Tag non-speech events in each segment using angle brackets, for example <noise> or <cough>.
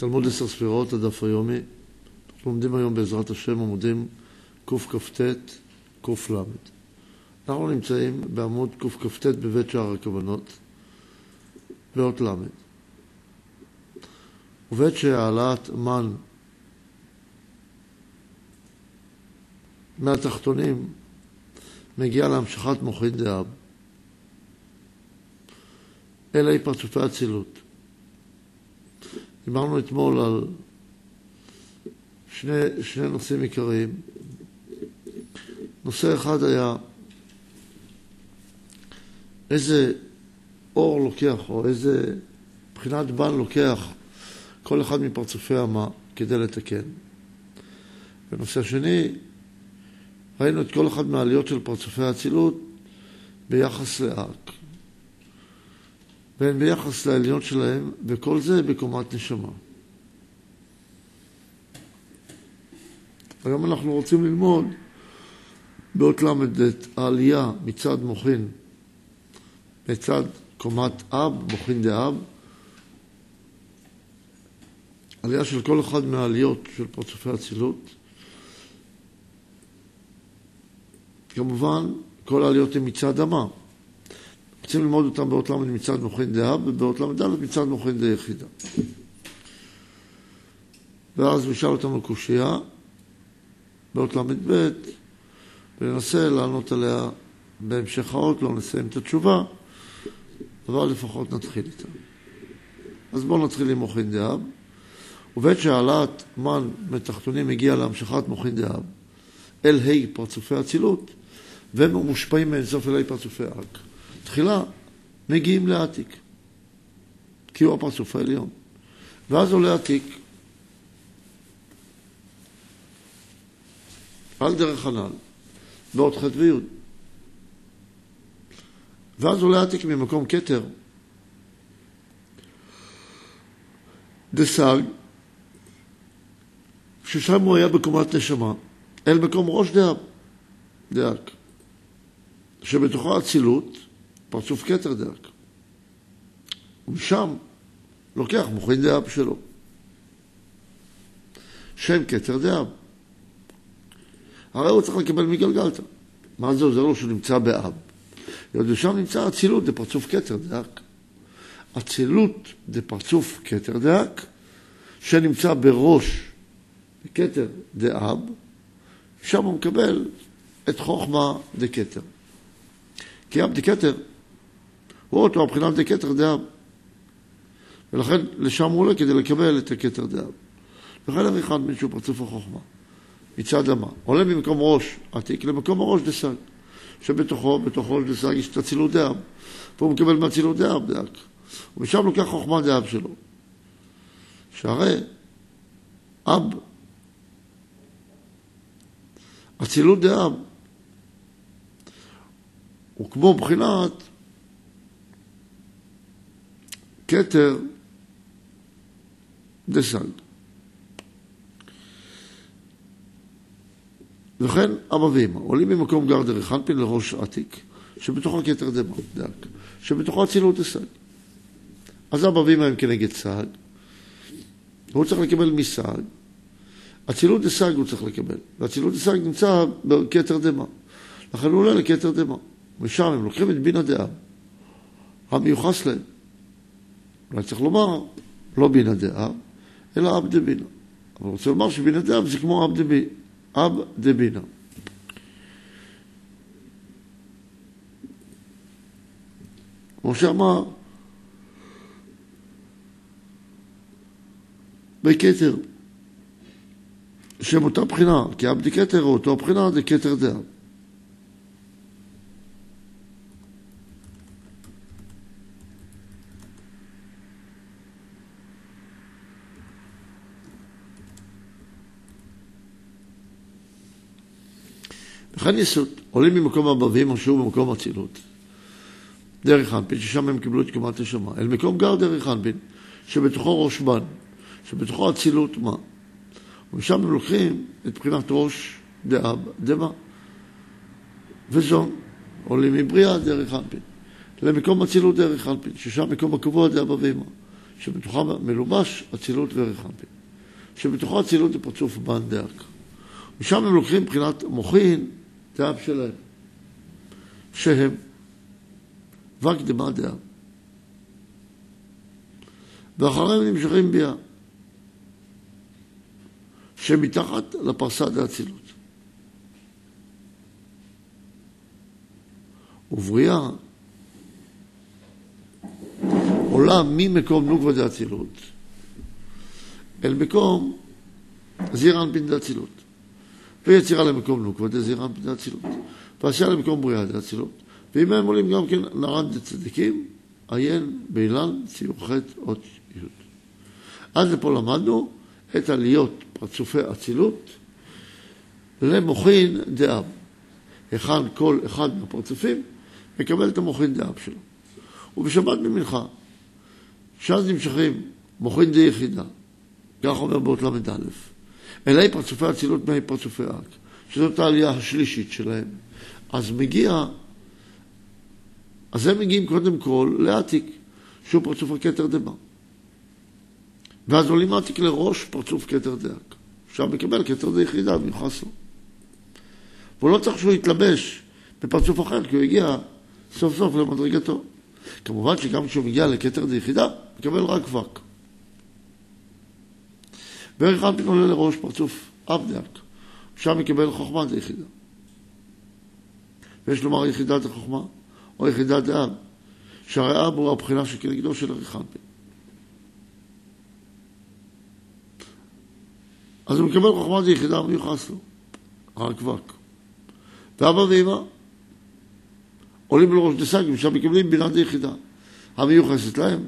תלמוד עשר ספירות, הדף היומי. אנחנו לומדים היום בעזרת השם עמודים קכ"ט, קל. אנחנו נמצאים בעמוד קכ"ט בבית שער הכוונות, באות ל'. ובעת שהעלאת מן מהתחתונים מגיעה להמשכת מוחין דאב, אלה היא פרצופי אצילות. דיברנו אתמול על שני, שני נושאים עיקריים. נושא אחד היה איזה אור לוקח, או איזה בחינת בן לוקח כל אחד מפרצופי המה כדי לתקן. ונושא השני, ראינו את כל אחד מהעליות של פרצופי האצילות ביחס לאק. והן ביחס לעליון שלהם, וכל זה בקומת נשמה. היום אנחנו רוצים ללמוד באות ל"ד העלייה מצד מוחין, מצד קומת אב, מוחין דאב, עלייה של כל אחד מהעליות של פרצופי אצילות. כמובן, כל העליות הן מצד אמה. רוצים ללמוד אותם באות ל' מצד מוחין דאב ובאות ל"ד מצד מוחין דיחידה. ואז הוא שאל אותנו קושייה באות ל"ב וננסה לענות עליה בהמשך האות, לא נסיים את התשובה, אבל לפחות נתחיל איתה. אז בואו נתחיל עם מוחין דאב. ובעת שהעלאת מן מתחתונים הגיע להמשכת מוחין דאב אל ה' פרצופי אצילות, והם מושפעים מאינסוף אל ה' פרצופי אק. תחילה מגיעים לעתיק, כי הוא הפרצוף העליון. ואז עולה עתיק על דרך הנ"ל, באות ח' וי'. ואז עולה עתיק ממקום כתר, דסג, ששם הוא היה בקומת נשמה, אל מקום ראש דאב, דאק, שבתוכו אצילות, פרצוף כתר דאק. ומשם לוקח מוחין דאב שלו. שם כתר דאב. הרי הוא צריך לקבל מגלגלתא. מה זה עוזר לו שהוא נמצא באב? ושם נמצא אצילות דפרצוף כתר דאק. אצילות דפרצוף כתר דאק, שנמצא בראש כתר דאב, שם הוא מקבל את חוכמה דכתר. כי אב דכתר הוא אותו הבחינת דכתר דאב. ולכן לשם הוא עולה כדי לקבל את הכתר דאב. וכן אחד מישהו פרצוף החוכמה. מצד המה. עולה ממקום ראש עתיק למקום הראש דסג. שבתוכו, בתוך ראש דסג יש את אצילות דאב. והוא מקבל מאצילות דאב דאק. ומשם לוקח חוכמה דאב שלו. שהרי אב, אצילות דאב, הוא כמו בחינת כתר דסג. וכן אבא ואמא עולים ממקום גר דרך אנפין לראש עתיק, שבתוכו כתר דק, שבתוכו אצילות דסג. אז אבא ואמא הם כנגד סג, והוא צריך לקבל מסג. אצילות דסג הוא צריך לקבל, ואצילות דסג נמצא בכתר דמא. לכן הוא עולה לכתר דמא. משם הם לוקחים את בינה דאב, המיוחס להם. אולי צריך לומר, לא בינה דאב, אלא אב דבינה. אבל רוצה לומר שבינה דאב זה כמו אב דבינה. אב דבינה. כמו שאמר, בכתר, שהם אותה בחינה, כי אב דכתר הוא אותו בחינה, זה כתר דאב. יסוד, עולים ממקום הבבים אשר במקום אצילות. דרך אנפין, ששם הם קיבלו את קומת נשמה, אל מקום גר דרך אנפין, שבתוכו ראש בן, שבתוכו אצילות מה. ומשם הם לוקחים את בחינת ראש דאב, דמה. וזון, עולים מבריאה דרך אנפין, למקום אצילות דרך אנפין, ששם מקום הקבוע דאבא ואמא, שבתוכה מלובש אצילות וערך אנפין, שבתוכה אצילות זה פרצוף בן דאק. ושם הם לוקחים מבחינת מוחין, דאב שלהם, שהם וקדמה דאב. ואחריהם נמשכים ביה, שמתחת לפרסה דאצילות. ובריאה עולה ממקום נוקבה דאצילות אל מקום זעיר אנפין דאצילות. ויצירה למקום נוקבה דזעיר אנפין דאצילות. ועשייה למקום בריאה דאצילות. ואם הם עולים גם כן נרן דצדיקים, עיין באילן ציור ח' אות י'. עד לפה למדנו את עליות פרצופי אצילות למוחין דאב. היכן כל אחד מהפרצופים מקבל את המוחין דאב שלו. ובשבת במנחה, שאז נמשכים מוחין די יחידה, כך אומר באות ל"א, אלי פרצופי אצילות מהי פרצופי אק, שזאת העלייה השלישית שלהם. אז מגיע, אז הם מגיעים קודם כל לעתיק, שהוא פרצוף הכתר דמה. ואז עולים עתיק לראש פרצוף כתר דאק. שם מקבל כתר די יחידה, מיוחס לו. והוא לא צריך שהוא יתלבש בפרצוף אחר, כי הוא הגיע סוף סוף למדרגתו. כמובן שגם כשהוא מגיע לכתר דיחידה, מקבל רק וק. וערך אנפין עולה לראש פרצוף אב דאק, שם מקבל חוכמה דיחידה. ויש לומר יחידת החוכמה, או יחידת דאב, שהרי אב הוא הבחינה שכנגדו של ערך אנפין. אז הוא מקבל חוכמה דיחידה מיוחס לו, רק וק. ואבא ואמא עולים לראש דסגים, שם מקבלים בינה דיחידה, המיוחסת להם.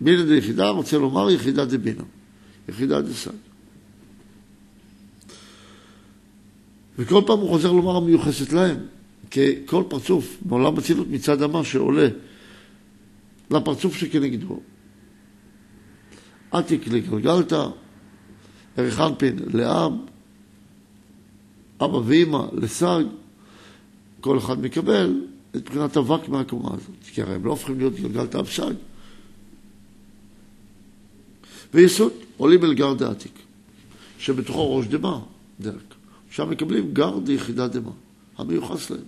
בינה דיחידה רוצה לומר יחידה דבינה, יחידה דסג. וכל פעם הוא חוזר לומר המיוחסת להם, כי כל פרצוף בעולם הצילות מצד המה שעולה לפרצוף שכנגדו. עתיק לגלגלתא, אנפין לאב, אבא ואמא לסג, כל אחד מקבל את בחינת אבק מהקומה הזאת, כי הרי הם לא הופכים להיות גלגל תאבשג. ויסוד עולים אל גר דעתיק, שבתוכו ראש דמה, דרך. שם מקבלים גר דיחידה דמה, המיוחס להם.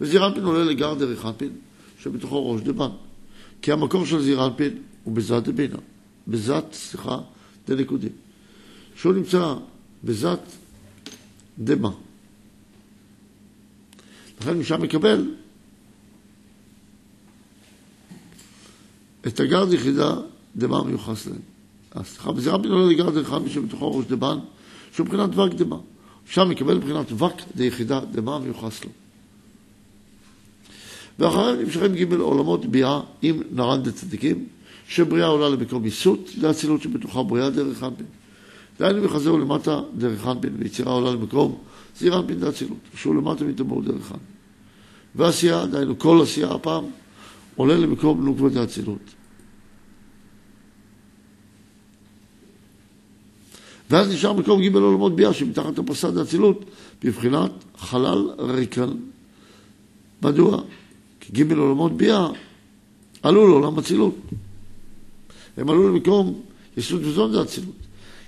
וזירנפין עולה לגר דרך אנפין, שבתוכו ראש דמן. כי המקור של זירנפין הוא בזת דבינה, בזת, סליחה, דנקודים. שהוא נמצא בזת דמה. לכן משם מקבל את הגרד יחידה דמה מיוחס להם. בזירה בין עולה לגרד אחד שבתוכו ראש דבן, שהוא מבחינת וק דמה. שם מקבל מבחינת וק דיחידה דמה מיוחס לו. ואחריהם נמשכים ג' עולמות ביאה עם נרן דצדיקים, שבריאה עולה למקום ייסות, לאצילות שבתוכה בריאה דרך אנפין. דהיינו מחזהו למטה דרך אנפין, ויצירה עולה למקום זעיר אנפין דאצילות, שהוא למטה מטבעו דרך אנפין. ועשייה, דהיינו כל עשייה הפעם, עולה למקום נוקבת דאצילות. ואז נשאר מקום ג' עולמות ביאה שמתחת לפסד האצילות בבחינת חלל ריקן. מדוע? כי ג' עולמות ביאה עלו לעולם אצילות. הם עלו למקום יסוד וזון דאצילות.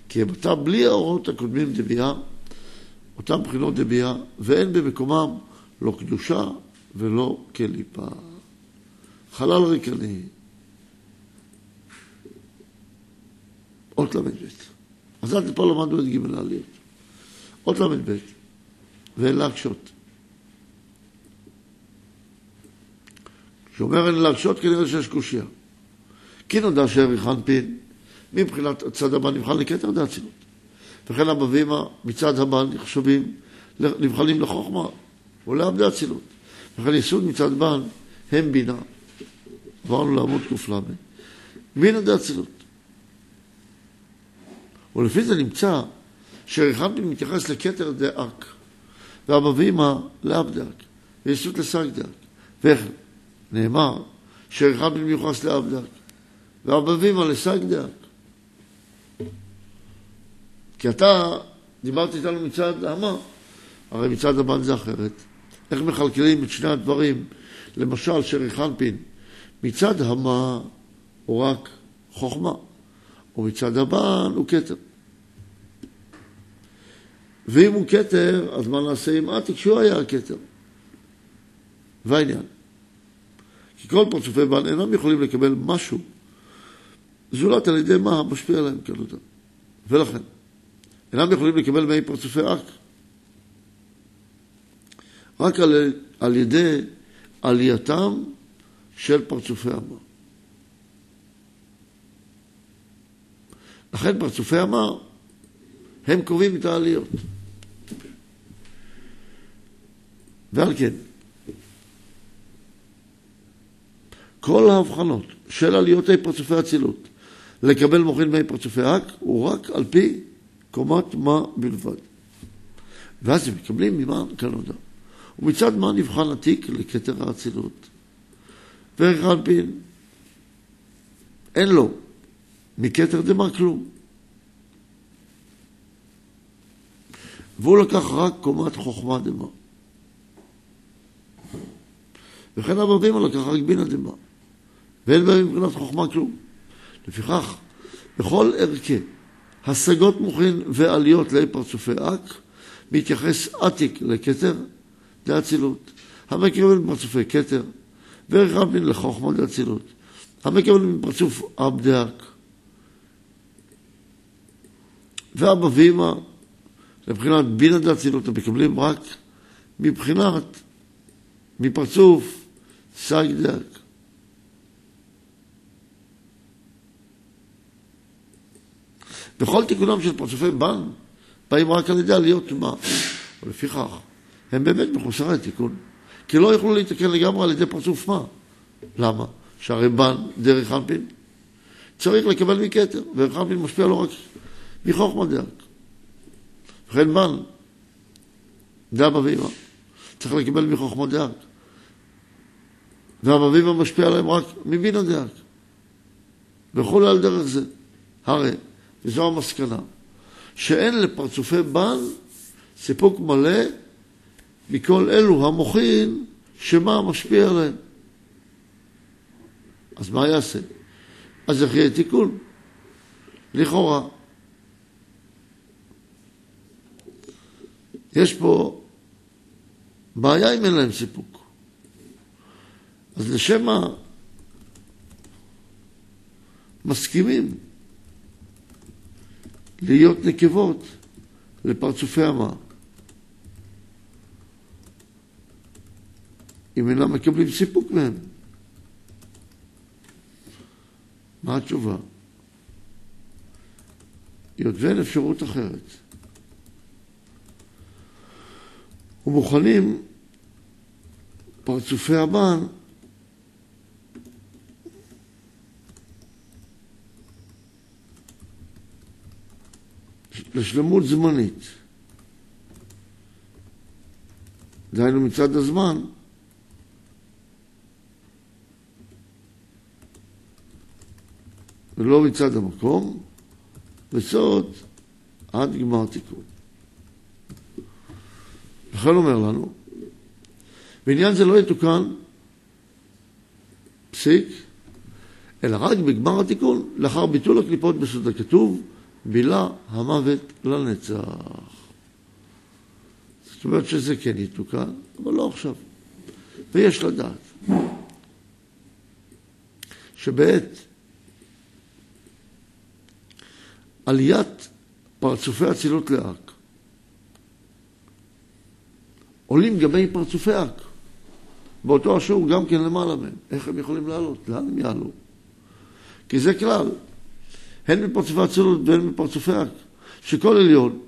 כי הם אותם בלי האורות הקודמים דביאה, אותם בחינות דביאה, ואין במקומם לא קדושה ולא כליפה. חלל ריקני. אות ל"ב. אז עד לפה למדנו את ג' העליות. אות ל"ב. ואין להקשות. כשאומר אין להקשות, כנראה שיש קושייה. כי נודע שערך אנפין מבחינת הצד הבא נבחן לכתר דאצילות. וכן אבא ואמא מצד הבא נחשבים, נבחנים לחוכמה ולעבדי אצילות. וכן יסוד מצד בן הם בינה. עברנו לעמוד ק"ל. בינה דאצילות. ולפי זה נמצא שאריך אנפין מתייחס לכתר דאק, ואבא ואמא לאב דאק, וישסו"ת לסג דאק. ואיך נאמר שאריך אנפין מיוחס לאב דאק, ואבא ואמא לסג דאק. כי אתה דיברת איתנו מצד המה, הרי מצד הבן זה אחרת. איך מכלכלים את שני הדברים? למשל, שריחנפין, מצד המה הוא רק חוכמה, ומצד הבן הוא כתר. ואם הוא כתר, אז מה נעשה עם עתיק שהוא היה הכתר? והעניין. כי כל פרצופי בן אינם יכולים לקבל משהו זולת על ידי מה משפיע עליהם קלותם. ולכן, אינם יכולים לקבל מי פרצופי אק. רק על, על ידי עלייתם של פרצופי המה. לכן פרצופי המה הם קובעים את העליות. ועל כן, כל ההבחנות של עליות פרצופי אצילות לקבל מוחין מי פרצופי אק הוא רק על פי קומת מה בלבד. ואז הם מקבלים ממה כנודע. ומצד מה נבחן התיק לכתר האצילות. וערך אנפין, אין לו מכתר דמה כלום. והוא לקח רק קומת חוכמה דמה. וכן אברדימה לקח רק בינה דמה. ואין בהם מבחינת חוכמה כלום. לפיכך, בכל ערכי השגות מוחין ועליות לאי פרצופי אק, מתייחס עתיק לכתר דאצילות. המקבל מפרצופי כתר, וערך רבין לחוכמה דאצילות. המקבל מפרצוף אב דאק. ואבא ואמא, לבחינת בינה דאצילות, הם מקבלים רק מבחינת, מפרצוף סייג דאק. וכל תיקונם של פרצופי בן באים רק על ידי עליות טומאה. ולפיכך, הם באמת מחוסרי תיקון. כי לא יוכלו להתקן לגמרי על ידי פרצוף מה. למה? שהרי בן, דרך אנפין, צריך לקבל מכתר, ודרך אנפין משפיע לא רק מחוכמה דרך. וכן בן, דאבא ואמא, צריך לקבל מחוכמה דרך. ואבא ואמא משפיע עליהם רק מבינה דרך. וכולי על דרך זה. הרי וזו המסקנה, שאין לפרצופי בן סיפוק מלא מכל אלו המוחין שמה משפיע עליהם. אז מה יעשה? אז איך יהיה תיקון? לכאורה. יש פה בעיה אם אין להם סיפוק. אז לשם מה מסכימים להיות נקבות לפרצופי המה. אם אינם מקבלים סיפוק מהם. מה התשובה? היות ואין אפשרות אחרת. ומוכנים פרצופי המן לשלמות זמנית. דהיינו מצד הזמן, ולא מצד המקום, וסוד עד גמר תיקון. לכן אומר לנו, בעניין זה לא יתוקן פסיק, אלא רק בגמר התיקון, לאחר ביטול הקליפות בסוד הכתוב, בילה המוות לנצח. זאת אומרת שזה כן יתוקן, אבל לא עכשיו. ויש לדעת שבעת עליית פרצופי אצילות לאק, עולים גבי פרצופי אק, באותו השיעור גם כן למעלה מהם. איך הם יכולים לעלות? לאן הם יעלו? כי זה כלל. הן בפרצופי אצילות והן בפרצופי אק, שכל עליון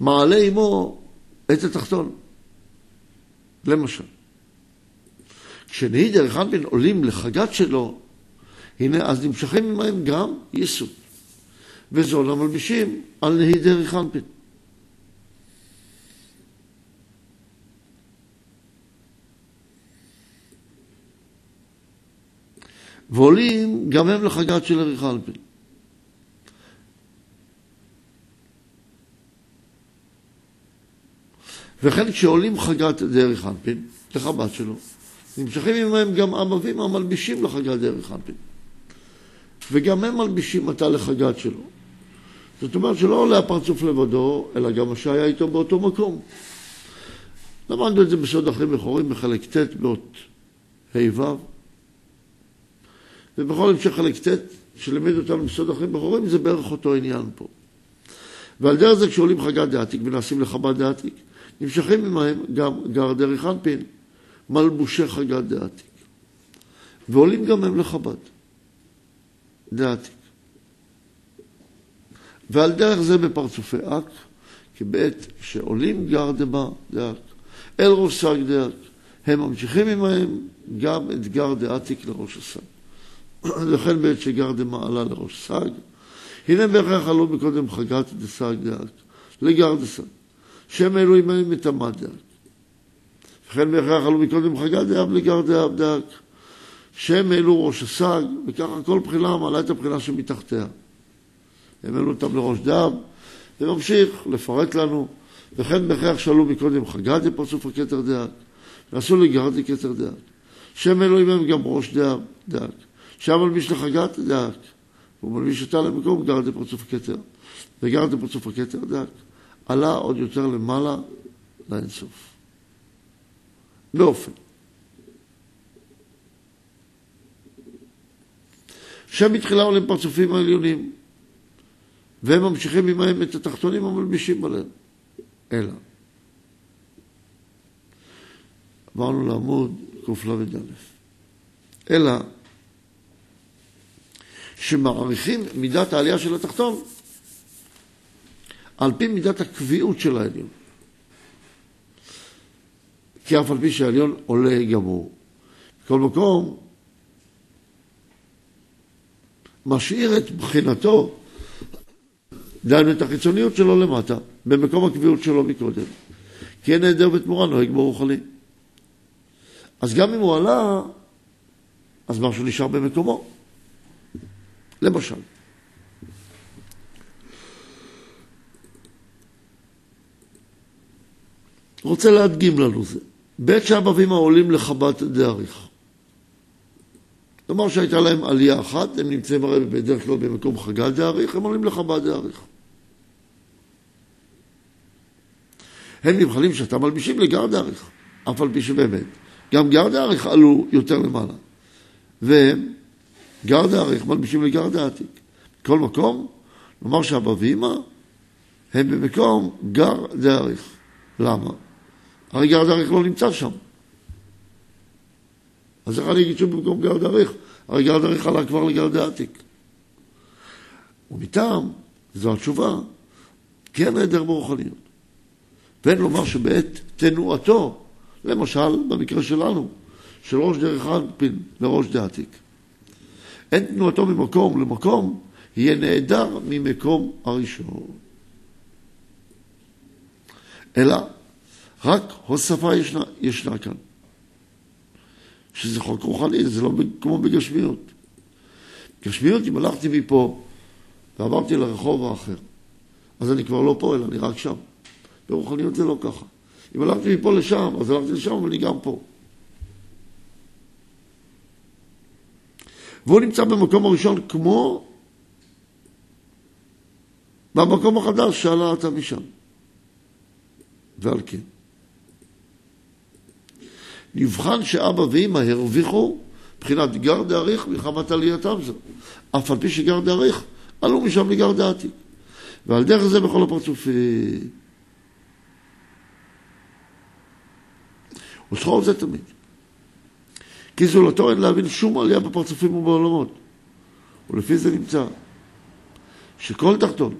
מעלה עמו את התחתון. למשל, כשנהי דרך אנפין עולים לחגת שלו, הנה אז נמשכים עמהם גם יסוד. וזו למלבישים על נהי דרך אנפין. ועולים גם הם לחגת של ערך אלפין. וכן כשעולים חגת דרך אנפין, לחב"ד שלו, נמשכים עמהם גם אבא ואמא מלבישים לחגת דרך אנפין. וגם הם מלבישים עתה לחגת שלו. זאת אומרת שלא עולה הפרצוף לבדו, אלא גם מה שהיה איתו באותו מקום. למדנו את זה בסוד אחרים בכורים בחלק ט' באות ה'-ו', ובכל המשך חלק ט', שלימד אותנו בסוד אחרים בכורים, זה בערך אותו עניין פה. ועל דרך זה כשעולים חגת דעתיק ונעשים לחב"ד דעתיק, נמשכים עמהם גם גר דאריך אנפין, מלבושי חגת דעתיק. ועולים גם הם לחב"ד, דעתיק. ועל דרך זה בפרצופי אק, כבעת שעולים גר דמה דאק, אל ראש סג דאק, הם ממשיכים עמהם גם את גר דעתיק לראש הסג. <clears throat> לכן בעת שגר דמה עלה לראש סג, הנה בהכרח עלו מקודם חגת דסג דאק, לגר דסג, שם אלו עמהם את המד. וכן בהכרח עלו מקודם חגת דאב לגר דאב דאק, שם אלו ראש הסג, וככה כל בחינה מעלה את הבחינה שמתחתיה. הם העלו אותם לראש דאב, וממשיך לפרט לנו, וכן בהכרח שאלו מקודם חגת דפרצוף הכתר דאק, ועשו לגר דכתר דאק. שם אלוהים הם גם ראש דאק. שם מלביש לחגת דאק. הוא מלביש אותה למקום גר דפרצוף הכתר. וגר דפרצוף הכתר דאק. עלה עוד יותר למעלה לאינסוף. באופן. שם בתחילה עולים פרצופים העליונים, והם ממשיכים עמהם את התחתונים המלבישים עליהם. אלא. עברנו לעמוד קל"א. אלא שמעריכים מידת העלייה של התחתון על פי מידת הקביעות של העליון. כי אף על פי שהעליון עולה גמור. בכל מקום, משאיר את בחינתו, דהיינו את החיצוניות שלו למטה, במקום הקביעות שלו מקודם. כי אין נהדר בתמורה נוהג ברוחני. אז גם אם הוא עלה, אז משהו נשאר במקומו. למשל, רוצה להדגים לנו זה. שאבא ואמא עולים לחבת דאריך. כלומר שהייתה להם עלייה אחת, הם נמצאים הרי בדרך כלל במקום חגת דאריך, הם עולים לחבת דאריך. הם נבחנים שאתה מלבישים לגר דאריך, אף על פי שבאמת. גם גר דאריך עלו יותר למעלה. והם, גר דאריך מלבישים לגר דעתיק. בכל מקום, נאמר שאבא ואמא הם במקום גר דאריך. למה? הרי גר דאריך לא נמצא שם. אז איך אני אגיד שהוא במקום דאריך? הרי גר דאריך עלה כבר לגר דעתיק. ומטעם, זו התשובה, כן נעדר ברוחניות. ואין לומר שבעת תנועתו, למשל במקרה שלנו, של ראש דרך אנפין לראש דעתיק, אין תנועתו ממקום למקום, יהיה נעדר ממקום הראשון. אלא רק הוספה ישנה, ישנה כאן. שזה חוק רוחני, זה לא כמו בגשמיות. גשמיות, אם הלכתי מפה ועברתי לרחוב האחר, אז אני כבר לא פה, אלא אני רק שם. ברוחניות זה לא ככה. אם הלכתי מפה לשם, אז הלכתי לשם, אבל אני גם פה. והוא נמצא במקום הראשון כמו במקום החדש שעלה אתה משם. ועל כן. נבחן שאבא ואמא הרוויחו מבחינת גר דאריך מחמת עלייתם זו. אף על פי שגר דאריך עלו משם לגר דעתיק. ועל דרך זה בכל הפרצופים. וזכור זה תמיד. כי זולתו אין להבין שום עלייה בפרצופים ובעולמות. ולפי זה נמצא שכל תחתון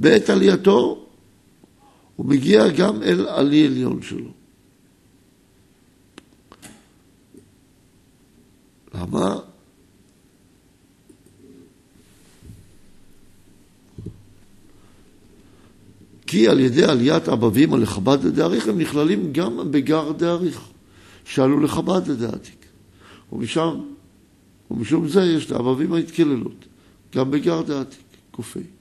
בעת עלייתו הוא מגיע גם אל עלי עליון שלו. למה? כי על ידי עליית אבא ואמא לחב"ד דאריך הם נכללים גם בגר דאריך, שעלו לחב"ד לדעתיק. ומשם, ומשום זה יש לאבא ואמא התקללות, גם בגרד העתיק, קופי.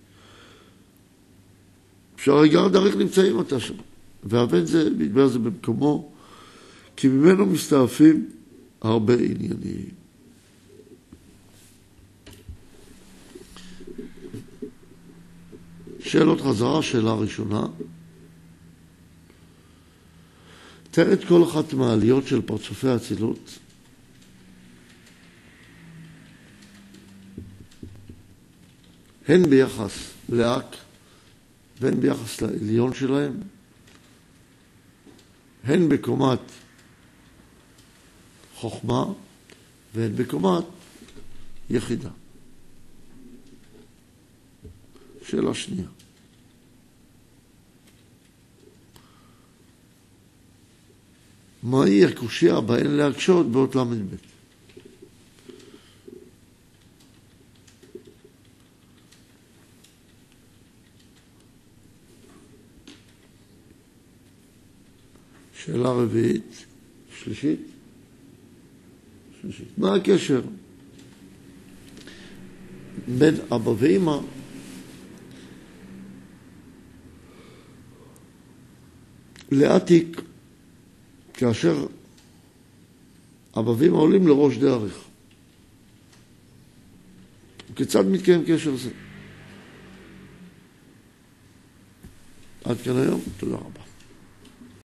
שערי גרד אריך נמצאים אותה שם, והבן זה, מדבר זה במקומו, כי ממנו מסתעפים הרבה עניינים. שאלות חזרה, שאלה ראשונה. תאר את כל אחת מהעליות של פרצופי האצילות. הן ביחס לאק והן ביחס לעליון שלהם, הן בקומת חוכמה והן בקומת יחידה. שאלה שנייה. מהי הקושייה בהן להקשות באות ל"ב? שאלה רביעית, שלישית? שלישית. מה הקשר בין אבא ואמא לעתיק כאשר אבא ואמא עולים לראש דרך? כיצד מתקיים קשר זה? עד כאן היום, תודה רבה.